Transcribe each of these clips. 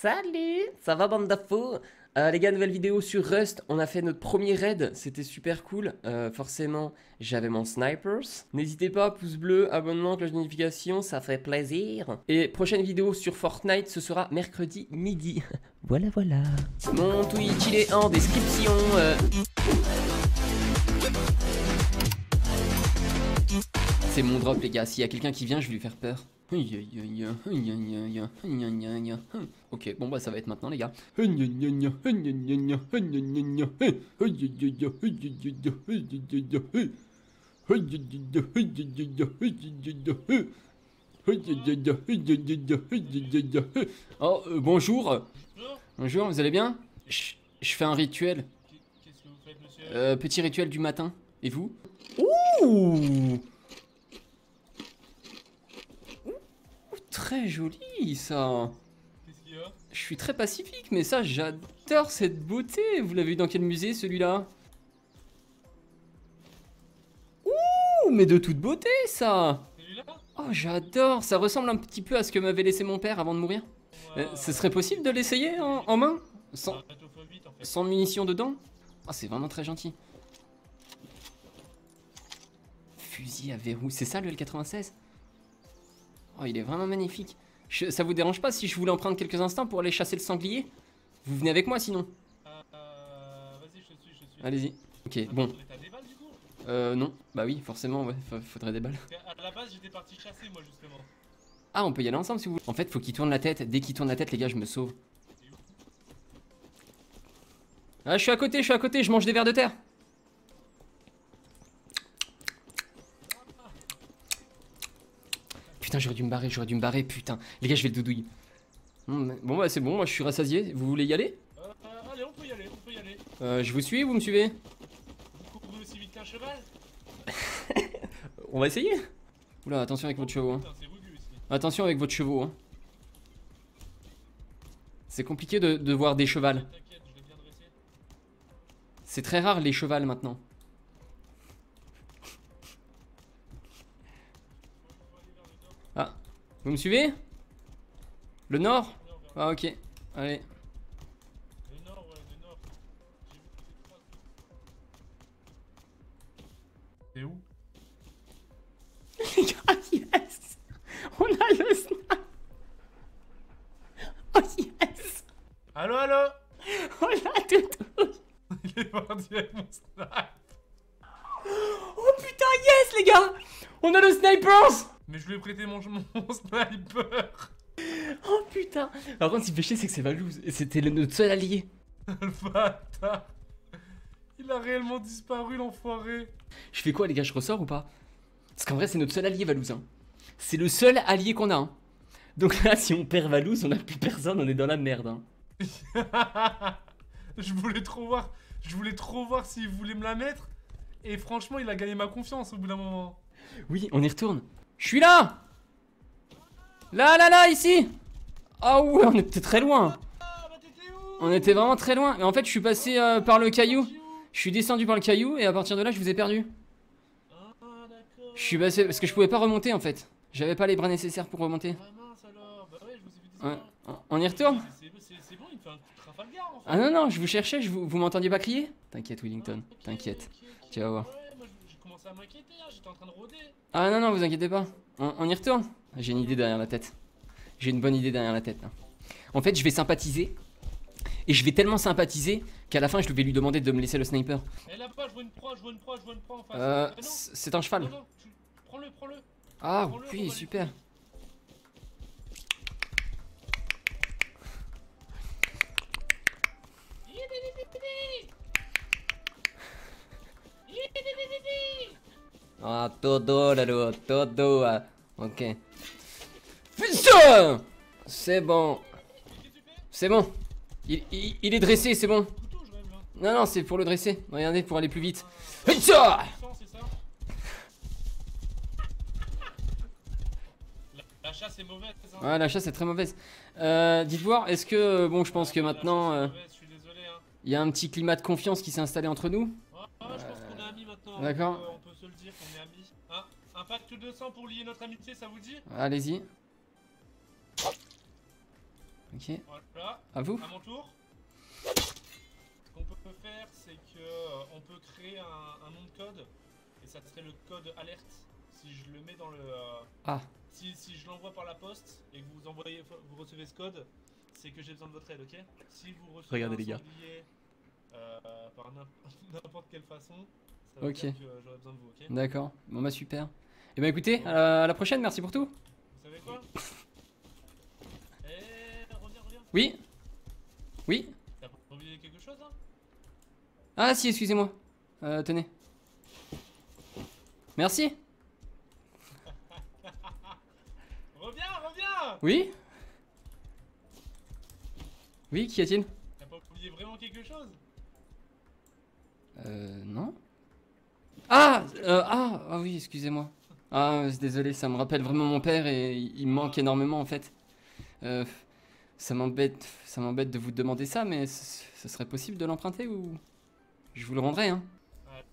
Salut Ça va bande d'infos? Euh, Les gars, nouvelle vidéo sur Rust. On a fait notre premier raid, c'était super cool. Euh, forcément, j'avais mon snipers. N'hésitez pas, pouce bleu, abonnement, cloche de notification, ça fait plaisir. Et prochaine vidéo sur Fortnite, ce sera mercredi midi. voilà, voilà. Mon Twitch, il est en description. euh. C'est mon drop, les gars. S'il y a quelqu'un qui vient, je vais lui faire peur. Ok, bon bah ça va être maintenant les gars. Oh, euh, bonjour. Bonjour, vous allez bien je, fais un rituel. Qu'est-ce que vous faites, monsieur Euh, petit rituel du matin. Et vous Ouh, Très joli ça. Qu'est-ce qu'il y a? Je suis très pacifique, mais ça, j'adore cette beauté. Vous l'avez vu dans quel musée celui-là? Ouh, mais de toute beauté ça. Celui-là? Oh, j'adore. Ça ressemble un petit peu à ce que m'avait laissé mon père avant de mourir. Euh, ce serait possible de l'essayer en, en main? Sans, Ah, bientôt x8 en fait. sans munitions dedans? Ah, c'est vraiment très gentil. Fusil à verrou, c'est ça le L96 Oh, il est vraiment magnifique. Je- ça vous dérange pas si je voulais en prendre quelques instants pour aller chasser le sanglier? Vous venez avec moi sinon euh, Vas-y, je suis, je suis. Allez-y. Ok, bon. Euh, non. Bah oui, forcément, ouais, fa- faudrait des balles. À la base, j'étais parti chasser moi justement. Ah, on peut y aller ensemble si vous voulez. En fait, faut qu'il tourne la tête. Dès qu'il tourne la tête, les gars, je me sauve. Ah, je suis à côté, je suis à côté, je mange des vers de terre. Putain, j'aurais dû me barrer, j'aurais dû me barrer, putain. Les gars, je vais le doudouille. Hmm, Bon, bah, c'est bon, moi je suis rassasié. Vous voulez y aller? Euh, allez, on peut y aller, on peut y aller. Euh, Je vous suis, vous me suivez? Vous courez aussi vite qu'un cheval? On va essayer? Oula, attention avec votre chevaux. hein. Attention avec votre chevaux. Hein. C'est compliqué de, de voir des chevals. C'est très rare les chevals maintenant. Vous me suivez? Le nord? Ah ok, allez. le nord, ouais, le nord. J'ai vu que c'est Les gars, yes. On a le snap. Oh yes. Allo, allo On a tout Il est parti avec mon snipe. Oh putain, yes les gars. On a le snipers Mais je lui ai prêté mon, mon sniper. Oh putain Par contre, ce qui fait chier, c'est que c'est Valouz. Et c'était notre seul allié. Le bâtard. Il a réellement disparu, l'enfoiré. Je fais quoi les gars, je ressors ou pas? Parce qu'en vrai c'est notre seul allié Valouz. hein. C'est le seul allié qu'on a. hein. Donc là si on perd Valouz, on a plus personne, on est dans la merde. hein. je voulais trop voir. Je voulais trop voir s'il voulait me la mettre. Et franchement, il a gagné ma confiance au bout d'un moment. Oui, on y retourne. Je suis là Là, là, là, ici Ah ouais, on était très loin. On était vraiment très loin. Mais en fait, je suis passé euh, par le caillou. Je suis descendu par le caillou et à partir de là, je vous ai perdu. Je suis passé parce que je pouvais pas remonter en fait. J'avais pas les bras nécessaires pour remonter. On- y retourne. Ah non, non, je vous cherchais, vous, vous m'entendiez pas crier? T'inquiète, Willington, t'inquiète. Tu vas voir. À m'inquiéter, hein, j'étais en train de rôder. Ah non, non, vous inquiétez pas. On, on y retourne. J'ai une idée derrière la tête. J'ai une bonne idée derrière la tête. là. En fait, je vais sympathiser. Et je vais tellement sympathiser qu'à la fin, je vais lui demander de me laisser le sniper. Et là-bas, je vois une proie, je vois une proie, je vois une proie en face. Euh, c'est un cheval. non, tu- prends-le, prends-le. Ah oui, super. Ah, todo, Lalo, todo. Ok. Putain C'est bon. C'est bon. Il, il- il est dressé, c'est bon. Non, non, c'est pour le dresser. Regardez, pour aller plus vite. Putain la, chasse est mauvaise, Ouais, la chasse est très mauvaise. Euh, dites voir, est-ce que, bon, je pense que maintenant, euh. Hein. il y a un petit climat de confiance qui s'est installé entre nous? Ah, je pense qu'on est amis maintenant. d'accord. On peut, on peut se le dire qu'on est amis. Hein un pacte de sang pour lier notre amitié, ça vous dit? Allez-y. Ok, Voilà, à vous. à mon tour. Ce qu'on peut faire, c'est que euh, on peut créer un, un nom de code et ça serait le code alerte. Si je le mets dans le, euh, Ah, si, si je l'envoie par la poste et que vous envoyez, vous recevez ce code, c'est que j'ai besoin de votre aide, ok? Si vous recevez Regardez, un les gars. sanglier, euh, par n'imp- n'importe quelle façon, ça veut Ok. dire que j'aurai besoin de vous, ok d'accord. Bon bah super. Et bah écoutez, à la, à la prochaine, merci pour tout. Vous savez quoi? Eh, reviens, reviens. Oui Oui T'as pas oublié quelque chose, hein? Ah si, excusez-moi. Euh, tenez. Merci. Reviens, reviens Oui Oui, qu'y a-t-il? T'as pas oublié vraiment quelque chose? Euh, non ah, euh, ah, ah oui, excusez-moi. Ah, euh, désolé, ça me rappelle vraiment mon père et il me manque énormément en fait. Euh, ça m'embête, ça m'embête de vous demander ça, mais ce serait possible de l'emprunter ou je vous le rendrai, hein.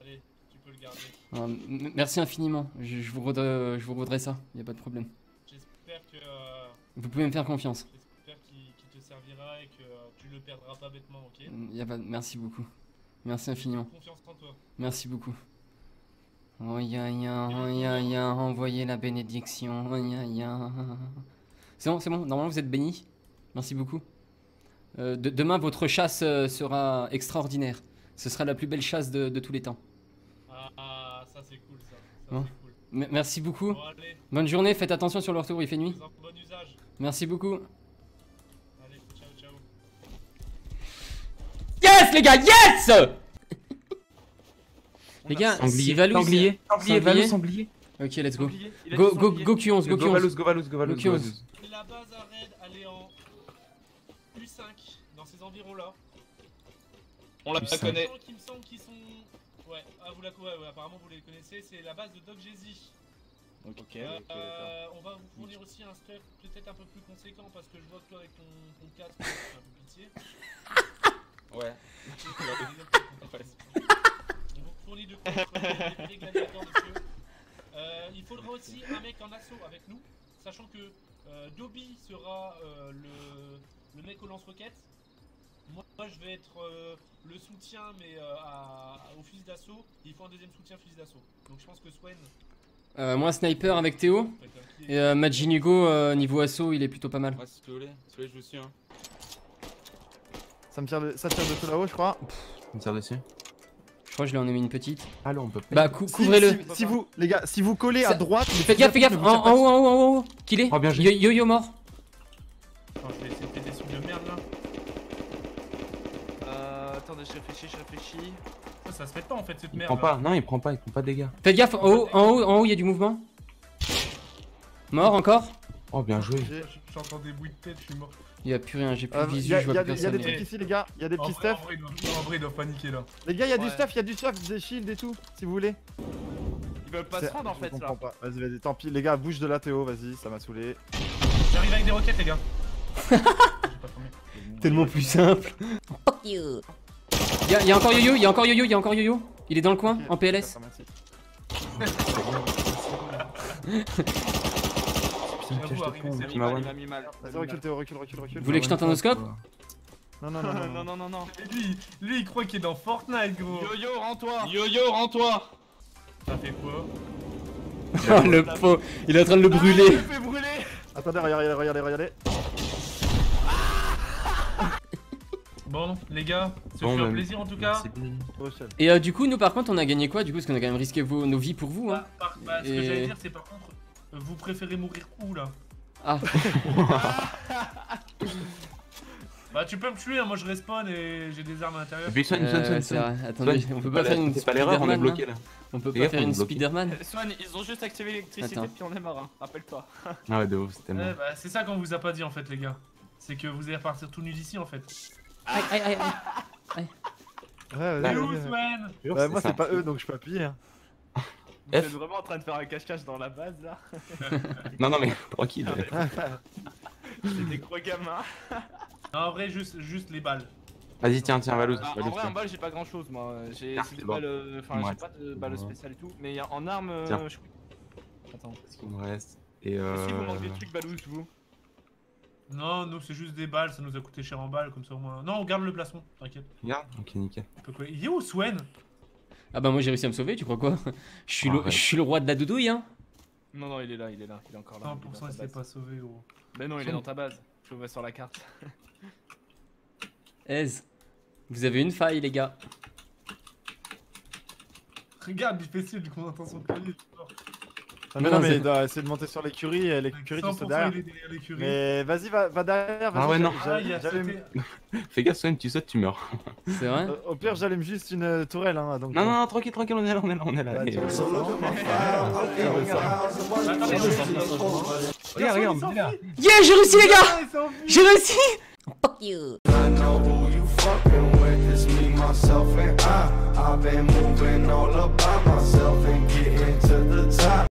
Allez, tu peux le garder. Ah, merci infiniment. Je, je vous redrai, je vous redrai ça. Y a pas de problème. J'espère que euh, Vous pouvez me faire confiance. j'espère qu'il te servira et que tu le perdras pas bêtement, ok? Y a pas, merci beaucoup. Merci infiniment. Confiance en toi. Merci beaucoup. Oh ya ya, oh ya ya, envoyez la bénédiction. Oh ya ya. C'est bon, c'est bon. Normalement, vous êtes bénis. Merci beaucoup. Euh, de- demain, votre chasse euh, sera extraordinaire. Ce sera la plus belle chasse de, de tous les temps. Ah, ça c'est cool ça. Ça Bon. cool. Merci beaucoup. Bon, Bonne journée. Faites attention sur le retour. Il fait nuit. bon usage. Merci beaucoup. Yes, les gars, yes Les gars, Sanglier. si Valou. Sanglier. Sanglier. Sanglier. sanglier. Ok, let's go. Go, go, go, Q11, go, Go Q11. Valous, go Valous, go Valous, Go Valous. Valous. La base à raid, elle est en U5, dans ces environs-là. On la connaît. Les gens qui me semble qu'ils sont. Ouais, ah, vous la ouais, ouais, apparemment vous les connaissez, c'est la base de Doc Jay-Z. Ok, Euh, on va vous fournir aussi un stuff peut-être un peu plus conséquent parce que je vois que toi avec ton, ton casque, tu fais un peu pitié. Ouais. On vous fournit de quoi des vrais gladiateurs, monsieur. Euh, il faudra aussi un mec en assaut avec nous, sachant que euh, Dobby sera euh, le, le mec au lance-roquettes. Moi, moi, je vais être euh, le soutien, mais euh, à- au fusil d'assaut. Il faut un deuxième soutien fusil d'assaut. Donc je pense que Swen. Euh, moi, sniper avec Théo. Et euh, Majin Hugo, euh, niveau assaut, il est plutôt pas mal. Ouais, si tu voulais, si tu voulais, je vous suis. Hein. Ça me tire de, ça tire de tout là-haut, je crois. On tire dessus. Je crois que je lui en ai mis une petite. Allô, on peut pas. Bah, cou- Si- couvrez-le. Si, si vous, les gars, si vous collez Ça- à droite, Faites gaffe, faites gaffe. En, en haut, en haut, en haut. Qu'il est Oh, bien joué. Yo- Yo-yo mort. Attends, je vais essayer de péter des trucs de merde là. Euh, attendez, je réfléchis, je réfléchis. Ça, ça se fait pas en fait cette Il merde. prend pas. Non, il prend pas. Il prend pas de dégâts. Faites gaffe. En haut, en haut, en haut, il y a du mouvement. Mort encore Oh, bien joué. J'entends des bruits de tête, je suis mort. Il y a plus rien, j'ai plus de y, visu, a- je vois y a plus des- y a des personne. trucs ici, les gars. Il y a des petits stuff. en vrai, ils doivent paniquer là. Les gars, il y a du stuff, il y a du stuff, des shields et tout, si vous voulez. Ils veulent pas se rendre en fait comprends là. Vas-y, vas-y, tant pis. Les gars, bouge de là, Théo, vas-y, ça m'a saoulé. J'arrive avec des roquettes, les gars. Tellement plus simple. Fuck you. Il y, a- encore yo-yo, il y a encore yo-yo, il y a encore yo-yo. Il est dans le coin, en PLS. d'accord, merci. Putain, J'avoue, tiens, je te prends, Il m'a il m'a mis mal. Vas-y, recule, Théo, recule, recule, recule. Vous voulez que je tente un noscope Non, non, non, non. Non, non, non, Lui, lui, il croit qu'il est dans Fortnite, gros. Yo-yo, rends-toi Yo-yo, rends-toi Ça fait quoi Oh le pot, il est en train de le brûler. Il fait brûler Attendez, regardez, regardez, regardez. Bon, les gars, ce Bon, fut un plaisir en tout cas. Et euh, du coup, nous par contre, on a gagné quoi du coup Parce qu'on a quand même risqué vos, nos vies pour vous. Hein. Bah, par- bah, ce que j'allais dire, c'est par contre, vous préférez mourir où là Ah, Bah, tu peux me tuer, hein, moi je respawn et j'ai des armes à l'intérieur. Et puis, Swan, c'est Swan. vrai. Attendez, on peut pas faire une C'est pas l'erreur, on est bloqué là. hein. On peut pas faire une. Spider-Man. Swan, ils ont juste activé l'électricité Attends. puis on est mort, hein. rappelle-toi. Ah ouais, de ouf, c'était Ouais, bon. bah, c'est ça qu'on vous a pas dit en fait, les gars. C'est que vous allez repartir tout nu d'ici en fait. Aïe, aïe, aïe, aïe. Ouais. Swen Ouais, moi, ça. c'est pas eux, donc je peux appuyer. hein. Vous êtes vraiment en train de faire un cache-cache dans la base là Non, non, mais tranquille. C'est des gros gamins. Non, en vrai, juste, juste les balles. Vas-y, tiens, tiens, Valous. Ah, en vrai, en balle, j'ai pas grand chose moi. J'ai Ah, c'est des c'est bon. balles. euh, Enfin, Ouais. j'ai pas de balles Ouais. spéciales et tout. Mais en armes, euh, Tiens. je. Attends. Ce qu'il me reste. Et Est-ce qu'il vous manque euh. des trucs, Balous, vous? Non, nous c'est juste des balles, ça nous a coûté cher en balles, comme ça au moins. Non, on garde le plastron, t'inquiète. Regarde, ok, nickel. Il est où Swen? Ah bah moi j'ai réussi à me sauver, tu crois quoi? Je suis, le, Arrête. je suis le roi de la doudouille, hein Non, non, il est là, il est là, il est encore là. il est dans 100% ta il s'est base. pas sauvé, gros. Mais non, il est dans ta base. Je le vois sur la carte. Ez, vous avez une faille les gars. Regarde, il fait cible du coup intention de coller. Ah, mais Non, non, mais doit essayer de monter sur l'écurie, et l'écurie juste 100% derrière. Mais vas-y, va, va derrière. vas-y, Ah ouais, non. Ah. Fais gaffe, Swen, tu sautes, tu meurs. C'est vrai Euh, Au pire, j'allume juste une euh, tourelle. Hein, donc, Non, non, non, tranquille, tranquille, on est là, on est là, on est là. bah, Regarde, regarde, là. Yeah, j'ai réussi les gars. J'ai réussi Fuck you I know who you fucking with. It's me, myself, and I. I've been moving all about myself and getting to the top.